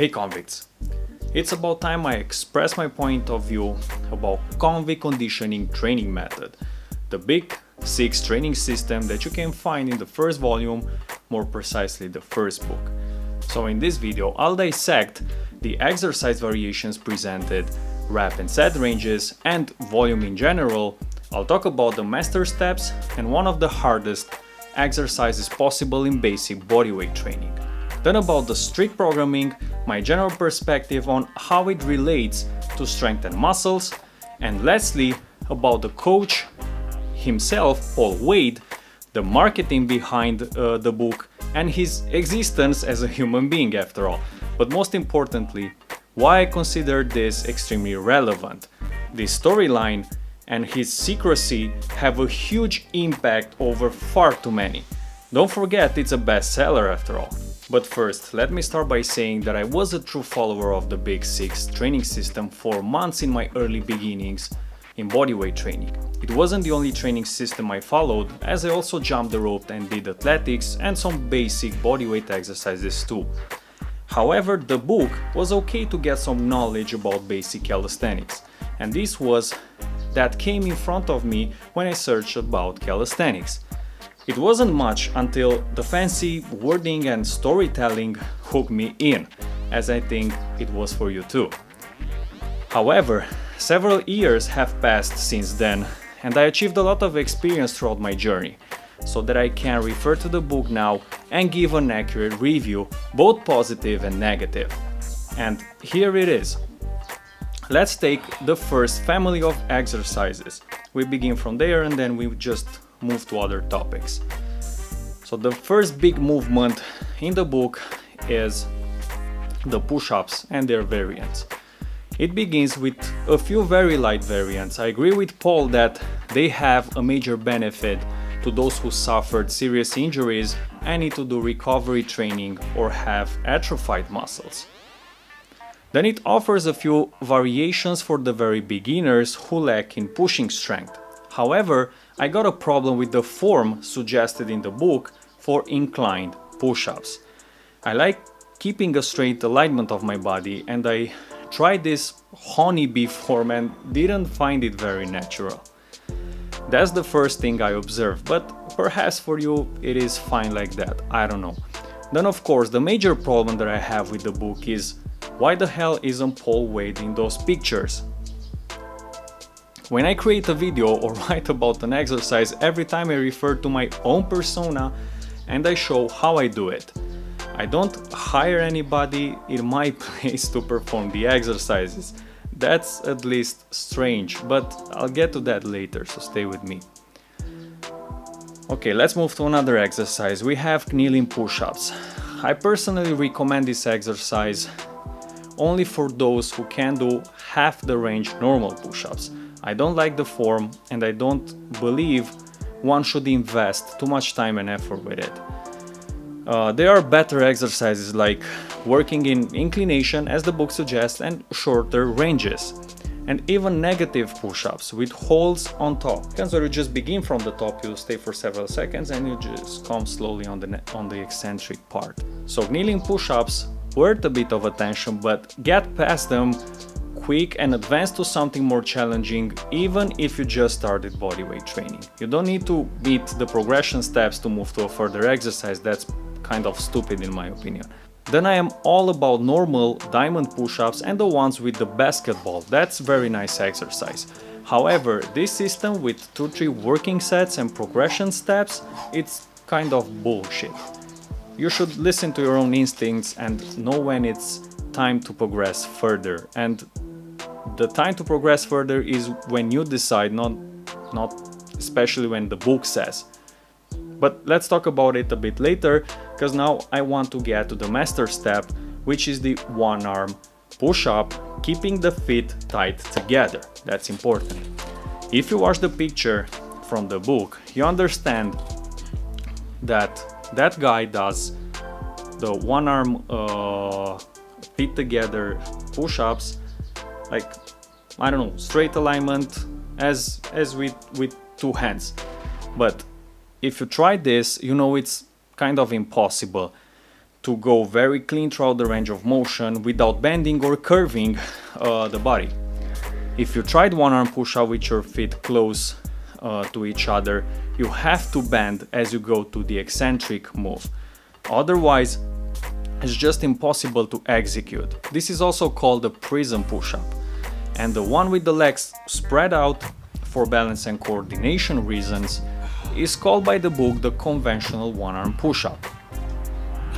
Hey convicts! It's about time I express my point of view about convict conditioning training method, the big six training system that you can find in the first volume, more precisely the first book. So in this video I'll dissect the exercise variations presented, rep and set ranges and volume in general. I'll talk about the master steps and one of the hardest exercises possible in basic bodyweight training then about the strict programming, my general perspective on how it relates to strength and muscles, and lastly about the coach himself, Paul Wade, the marketing behind uh, the book and his existence as a human being after all. But most importantly, why I consider this extremely relevant. The storyline and his secrecy have a huge impact over far too many. Don't forget it's a bestseller after all. But first, let me start by saying that I was a true follower of the Big Six training system for months in my early beginnings in bodyweight training. It wasn't the only training system I followed, as I also jumped the rope and did athletics and some basic bodyweight exercises too. However, the book was okay to get some knowledge about basic calisthenics, and this was that came in front of me when I searched about calisthenics. It wasn't much until the fancy wording and storytelling hooked me in, as I think it was for you too. However, several years have passed since then, and I achieved a lot of experience throughout my journey, so that I can refer to the book now and give an accurate review, both positive and negative. And here it is. Let's take the first family of exercises. We begin from there and then we just move to other topics. So the first big movement in the book is the push-ups and their variants. It begins with a few very light variants. I agree with Paul that they have a major benefit to those who suffered serious injuries and need to do recovery training or have atrophied muscles. Then it offers a few variations for the very beginners who lack in pushing strength. However, I got a problem with the form suggested in the book for inclined push-ups. I like keeping a straight alignment of my body and I tried this honeybee form and didn't find it very natural. That's the first thing I observed, but perhaps for you it is fine like that, I don't know. Then of course the major problem that I have with the book is why the hell isn't Paul Wade in those pictures? When I create a video or write about an exercise, every time I refer to my own persona and I show how I do it. I don't hire anybody in my place to perform the exercises. That's at least strange, but I'll get to that later, so stay with me. Okay, let's move to another exercise. We have kneeling push-ups. I personally recommend this exercise only for those who can do half the range normal push-ups. I don't like the form and I don't believe one should invest too much time and effort with it. Uh, there are better exercises like working in inclination as the book suggests and shorter ranges and even negative push-ups with holds on top. Where you just begin from the top, you stay for several seconds and you just come slowly on the, on the eccentric part. So kneeling push-ups worth a bit of attention, but get past them quick and advance to something more challenging even if you just started bodyweight training. You don't need to beat the progression steps to move to a further exercise, that's kind of stupid in my opinion. Then I am all about normal diamond push-ups and the ones with the basketball, that's very nice exercise. However, this system with 2-3 working sets and progression steps, it's kind of bullshit. You should listen to your own instincts and know when it's time to progress further and the time to progress further is when you decide, not, not especially when the book says. But let's talk about it a bit later, because now I want to get to the master step, which is the one arm push up, keeping the feet tight together. That's important. If you watch the picture from the book, you understand that that guy does the one arm uh, feet together push-ups like I don't know straight alignment as as with with two hands but if you try this you know it's kind of impossible to go very clean throughout the range of motion without bending or curving uh, the body. If you tried one arm push-up with your feet close uh, to each other, you have to bend as you go to the eccentric move. Otherwise, it's just impossible to execute. This is also called a prism push-up. And the one with the legs spread out for balance and coordination reasons is called by the book the conventional one-arm push-up.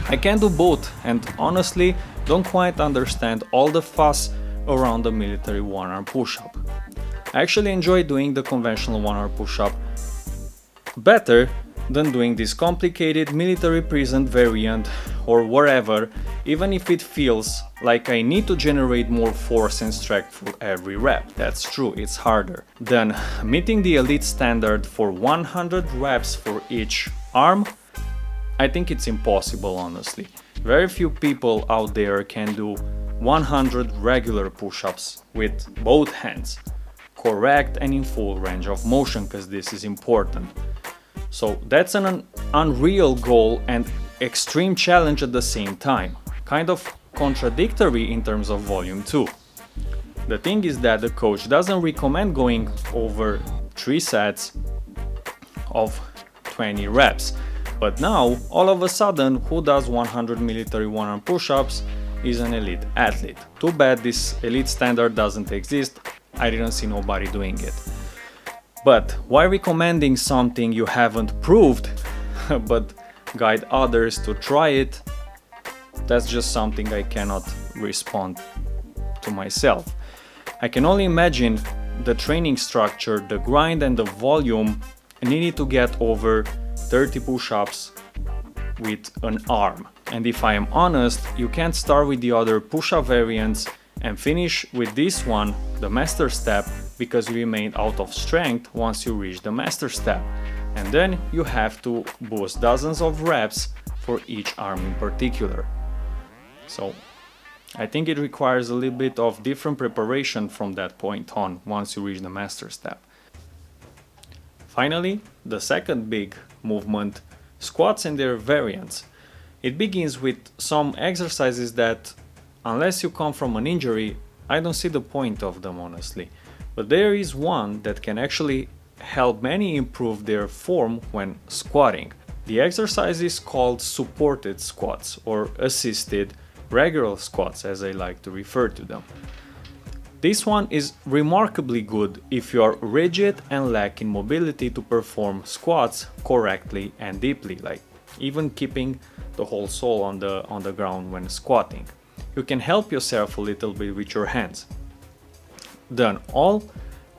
I can do both and honestly don't quite understand all the fuss around the military one-arm push-up. I actually enjoy doing the conventional one-arm push-up better than doing this complicated military prison variant or wherever, even if it feels like I need to generate more force and strength for every rep. That's true, it's harder. Then, meeting the elite standard for 100 reps for each arm, I think it's impossible honestly. Very few people out there can do 100 regular push-ups with both hands. Correct and in full range of motion because this is important. So that's an unreal goal and extreme challenge at the same time. Kind of contradictory in terms of volume too. The thing is that the coach doesn't recommend going over 3 sets of 20 reps. But now, all of a sudden, who does 100 military one-arm push-ups is an elite athlete. Too bad this elite standard doesn't exist, I didn't see nobody doing it. But why recommending something you haven't proved, but guide others to try it? That's just something I cannot respond to myself. I can only imagine the training structure, the grind and the volume needed to get over 30 push-ups with an arm. And if I am honest, you can't start with the other push-up variants and finish with this one, the master step, because you remain out of strength once you reach the master step. And then you have to boost dozens of reps for each arm in particular. So I think it requires a little bit of different preparation from that point on once you reach the master step. Finally, the second big movement, squats and their variants. It begins with some exercises that Unless you come from an injury, I don't see the point of them honestly. But there is one that can actually help many improve their form when squatting. The exercise is called supported squats or assisted regular squats as I like to refer to them. This one is remarkably good if you are rigid and lack in mobility to perform squats correctly and deeply, like even keeping the whole sole on the, on the ground when squatting you can help yourself a little bit with your hands. Done all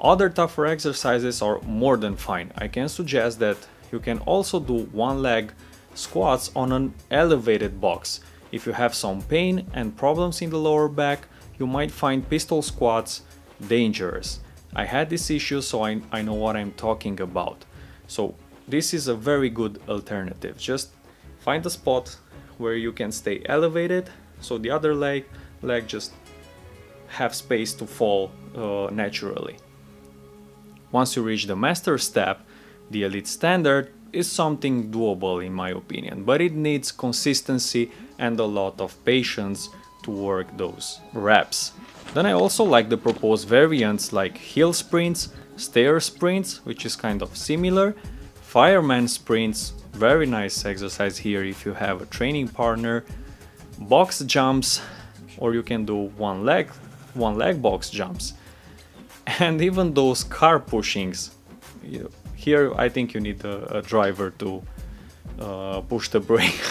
other tougher exercises are more than fine. I can suggest that you can also do one leg squats on an elevated box. If you have some pain and problems in the lower back, you might find pistol squats dangerous. I had this issue so I, I know what I'm talking about. So this is a very good alternative. Just find a spot where you can stay elevated so the other leg leg just have space to fall uh, naturally. Once you reach the master step, the elite standard is something doable in my opinion, but it needs consistency and a lot of patience to work those reps. Then I also like the proposed variants like hill sprints, stair sprints, which is kind of similar, fireman sprints, very nice exercise here if you have a training partner, box jumps or you can do one leg one leg box jumps and even those car pushings you, here I think you need a, a driver to uh, push the brake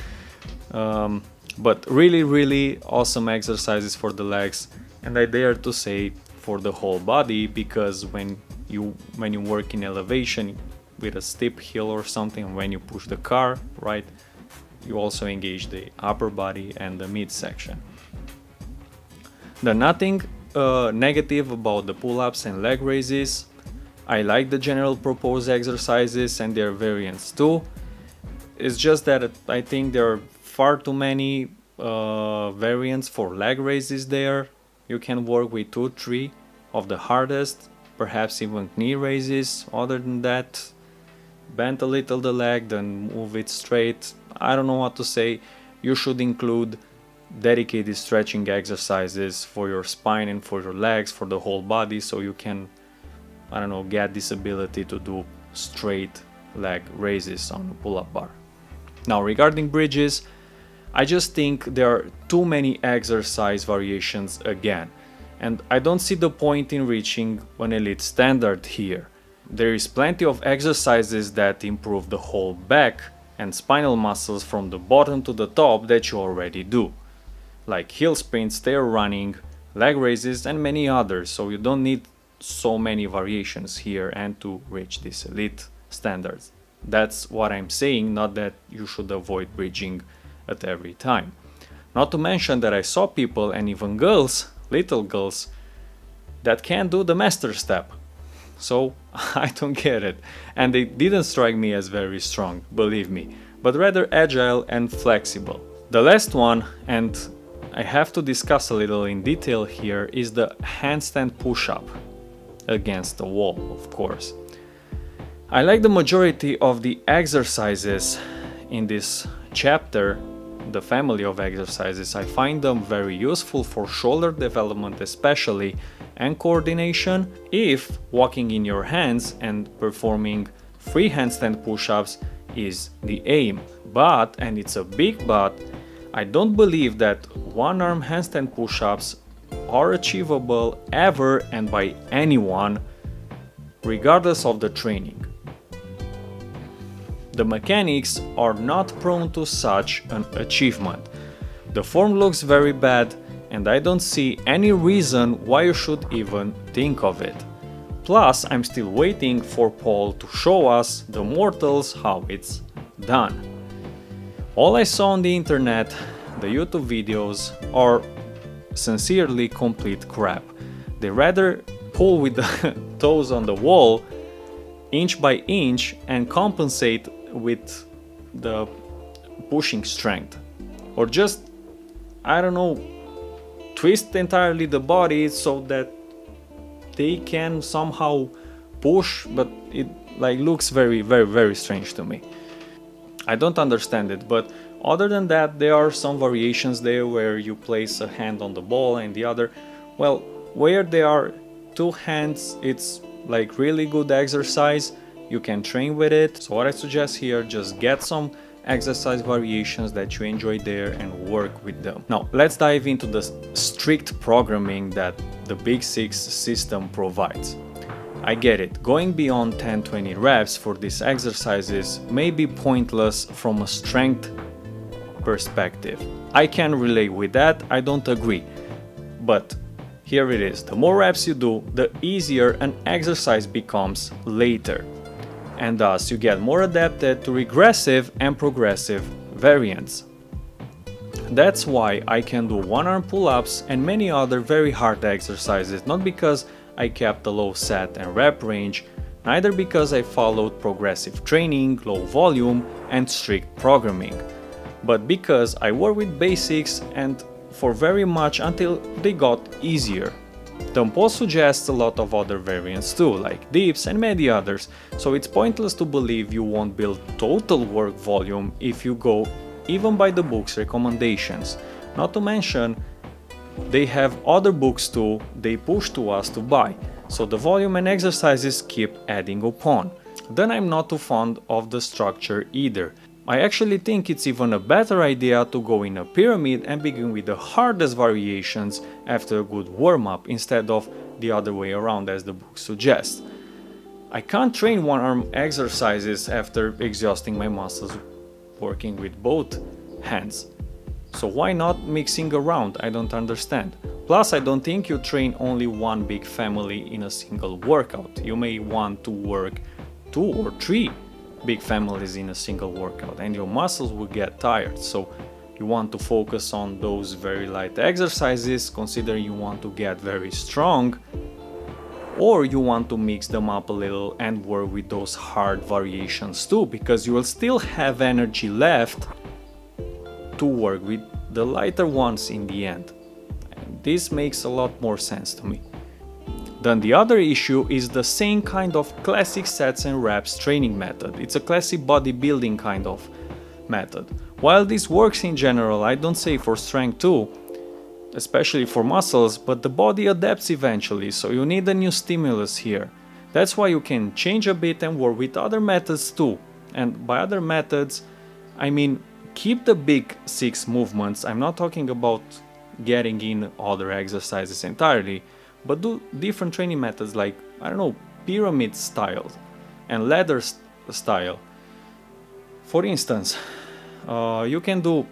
um, but really really awesome exercises for the legs and I dare to say for the whole body because when you when you work in elevation with a steep hill or something when you push the car right you also engage the upper body and the midsection. There's nothing uh, negative about the pull-ups and leg raises. I like the general proposed exercises and their variants too. It's just that I think there are far too many uh, variants for leg raises there. You can work with two, three of the hardest, perhaps even knee raises. Other than that, bend a little the leg, then move it straight. I don't know what to say. you should include dedicated stretching exercises for your spine and for your legs, for the whole body, so you can, I don't know, get this ability to do straight leg raises on a pull-up bar. Now regarding bridges, I just think there are too many exercise variations again, and I don't see the point in reaching an elite standard here. There is plenty of exercises that improve the whole back and spinal muscles from the bottom to the top that you already do, like hill sprints, stair running, leg raises and many others, so you don't need so many variations here and to reach these elite standards. That's what I'm saying, not that you should avoid bridging at every time. Not to mention that I saw people and even girls, little girls, that can't do the master step. So I don't get it. And they didn't strike me as very strong, believe me, but rather agile and flexible. The last one, and I have to discuss a little in detail here, is the handstand push-up against the wall, of course. I like the majority of the exercises in this chapter, the family of exercises. I find them very useful for shoulder development especially and coordination if walking in your hands and performing free handstand push-ups is the aim. But, and it's a big but, I don't believe that one-arm handstand push-ups are achievable ever and by anyone regardless of the training. The mechanics are not prone to such an achievement. The form looks very bad and I don't see any reason why you should even think of it. Plus, I'm still waiting for Paul to show us, the mortals, how it's done. All I saw on the internet, the YouTube videos, are sincerely complete crap. They rather pull with the toes on the wall inch by inch and compensate with the pushing strength or just I don't know twist entirely the body so that they can somehow push but it like looks very very very strange to me I don't understand it but other than that there are some variations there where you place a hand on the ball and the other well where there are two hands it's like really good exercise you can train with it. So what I suggest here, just get some exercise variations that you enjoy there and work with them. Now let's dive into the strict programming that the Big Six system provides. I get it, going beyond 10-20 reps for these exercises may be pointless from a strength perspective. I can relate with that, I don't agree. But here it is, the more reps you do, the easier an exercise becomes later and thus you get more adapted to regressive and progressive variants. That's why I can do one arm pull-ups and many other very hard exercises, not because I kept a low set and rep range, neither because I followed progressive training, low volume and strict programming, but because I work with basics and for very much until they got easier. Tempo suggests a lot of other variants too, like dips and many others, so it's pointless to believe you won't build total work volume if you go even by the book's recommendations. Not to mention, they have other books too they push to us to buy, so the volume and exercises keep adding upon. Then I'm not too fond of the structure either. I actually think it's even a better idea to go in a pyramid and begin with the hardest variations after a good warm-up instead of the other way around as the book suggests. I can't train one arm exercises after exhausting my muscles working with both hands. So why not mixing around? I don't understand. Plus I don't think you train only one big family in a single workout. You may want to work two or three big families in a single workout and your muscles will get tired so you want to focus on those very light exercises considering you want to get very strong or you want to mix them up a little and work with those hard variations too because you will still have energy left to work with the lighter ones in the end and this makes a lot more sense to me then the other issue is the same kind of classic sets and reps training method. It's a classic bodybuilding kind of method, While this works in general, I don't say for strength too, especially for muscles, but the body adapts eventually, so you need a new stimulus here. That's why you can change a bit and work with other methods too. And by other methods, I mean keep the big six movements. I'm not talking about getting in other exercises entirely, but do different training methods like, I don't know, pyramid style and ladder st style. For instance, uh, you can do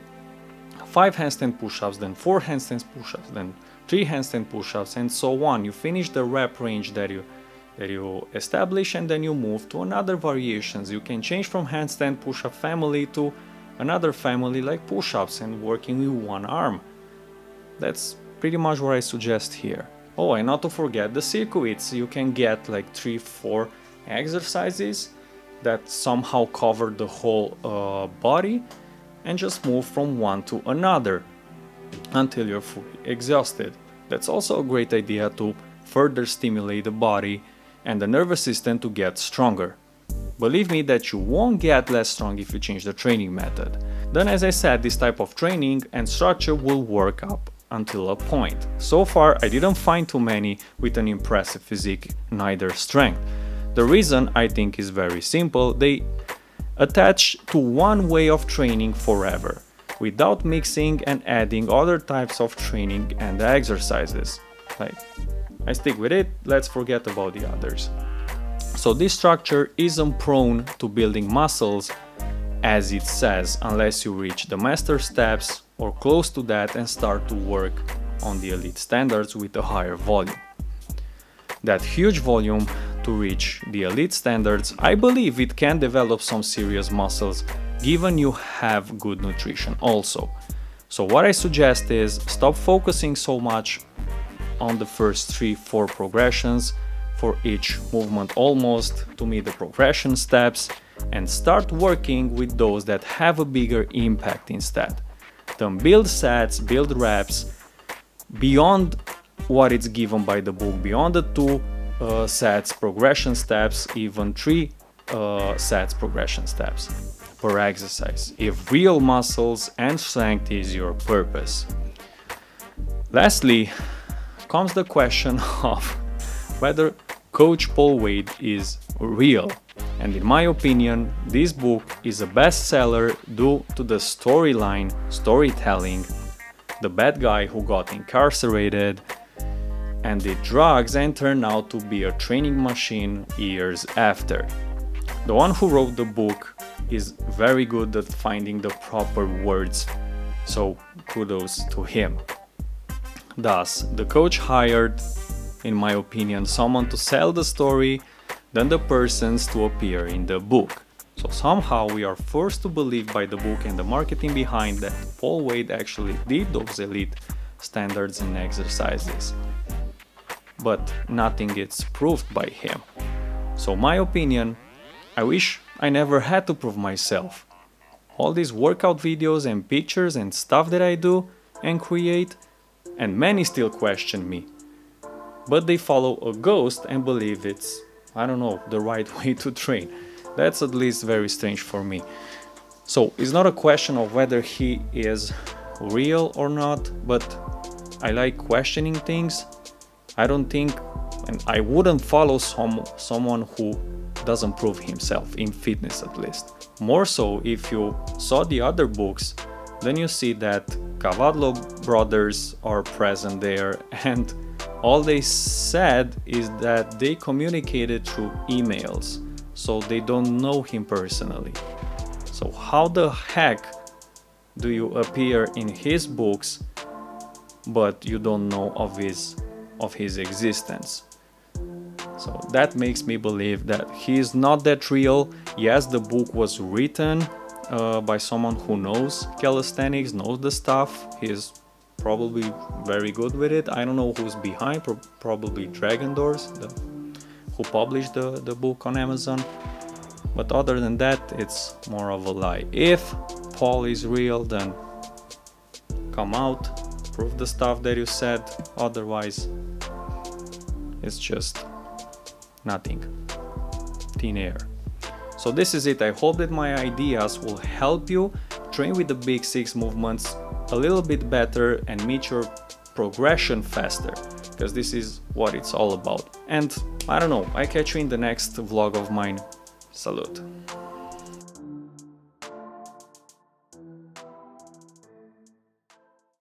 five handstand push-ups, then four handstand push-ups, then three handstand push-ups, and so on. You finish the rep range that you that you establish, and then you move to another variations. You can change from handstand push-up family to another family like push-ups and working with one arm. That's pretty much what I suggest here. Oh, and not to forget the circuits. You can get like three, four exercises that somehow cover the whole uh, body and just move from one to another until you're fully exhausted. That's also a great idea to further stimulate the body and the nervous system to get stronger. Believe me that you won't get less strong if you change the training method. Then as I said, this type of training and structure will work up until a point. So far I didn't find too many with an impressive physique, neither strength. The reason I think is very simple, they attach to one way of training forever, without mixing and adding other types of training and exercises. Like, I stick with it, let's forget about the others. So this structure isn't prone to building muscles as it says unless you reach the master steps or close to that and start to work on the elite standards with a higher volume. That huge volume to reach the elite standards, I believe it can develop some serious muscles given you have good nutrition also. So what I suggest is stop focusing so much on the first 3-4 progressions for each movement almost to meet the progression steps and start working with those that have a bigger impact instead. Then build sets, build reps beyond what it's given by the book, beyond the two uh, sets progression steps, even three uh, sets progression steps per exercise, if real muscles and strength is your purpose. Lastly, comes the question of whether Coach Paul Wade is real. And in my opinion, this book is a bestseller due to the storyline, storytelling, the bad guy who got incarcerated, and did drugs and turned out to be a training machine years after. The one who wrote the book is very good at finding the proper words, so kudos to him. Thus, the coach hired, in my opinion, someone to sell the story than the persons to appear in the book. So somehow we are forced to believe by the book and the marketing behind that Paul Wade actually did those elite standards and exercises but nothing gets proved by him. So my opinion, I wish I never had to prove myself. All these workout videos and pictures and stuff that I do and create, and many still question me. But they follow a ghost and believe it's, I don't know, the right way to train. That's at least very strange for me. So it's not a question of whether he is real or not, but I like questioning things I don't think and I wouldn't follow some someone who doesn't prove himself in fitness at least. More so if you saw the other books, then you see that Kavadlo brothers are present there and all they said is that they communicated through emails, so they don't know him personally. So how the heck do you appear in his books but you don't know of his of his existence. So that makes me believe that he is not that real. Yes, the book was written uh, by someone who knows calisthenics, knows the stuff. He's probably very good with it. I don't know who's behind, pro probably Dragon Doors, the, who published the, the book on Amazon. But other than that, it's more of a lie. If Paul is real, then come out, prove the stuff that you said, otherwise it's just nothing, thin air. So this is it, I hope that my ideas will help you train with the big six movements a little bit better and meet your progression faster because this is what it's all about. And I don't know, I catch you in the next vlog of mine. Salute!